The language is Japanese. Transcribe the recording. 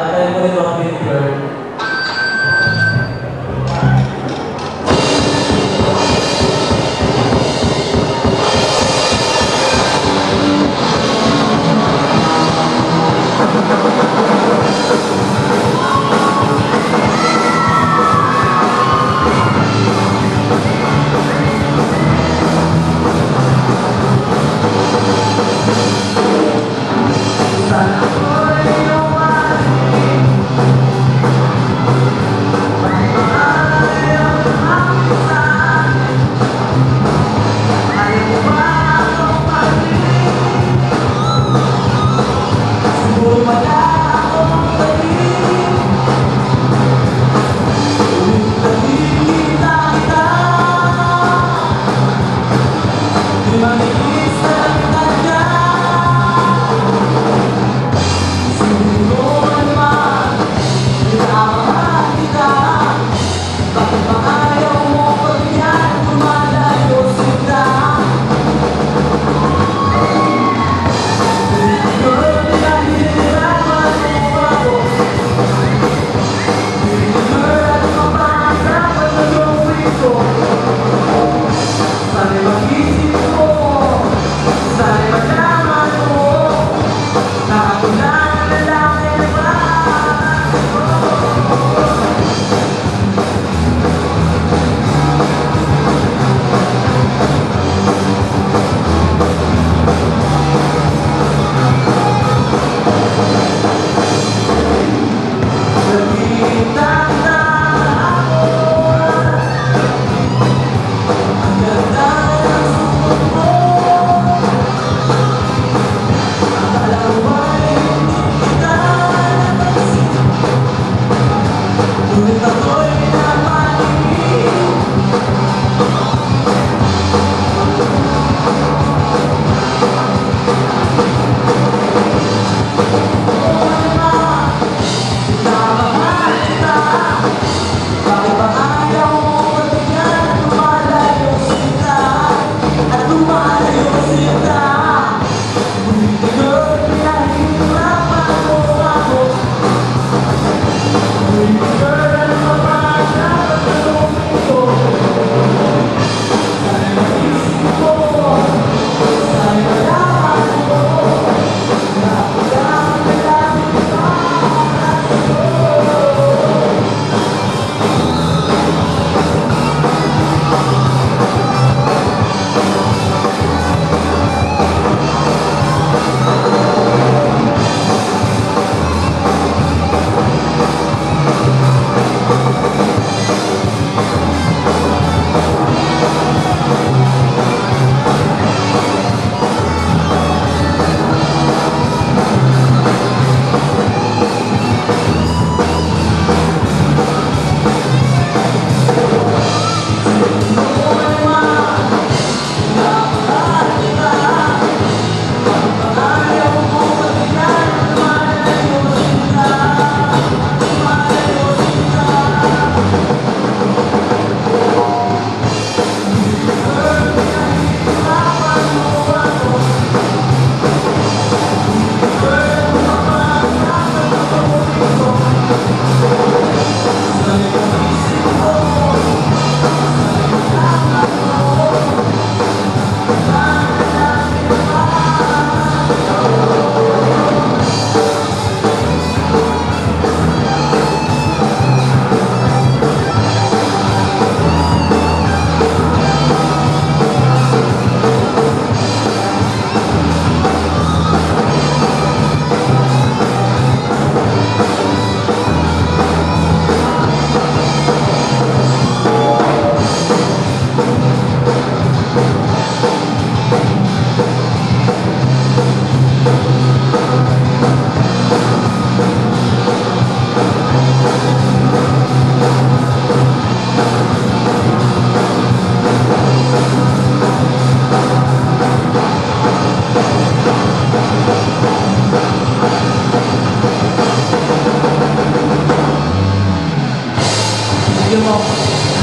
I'm going to not be blurred. 4番。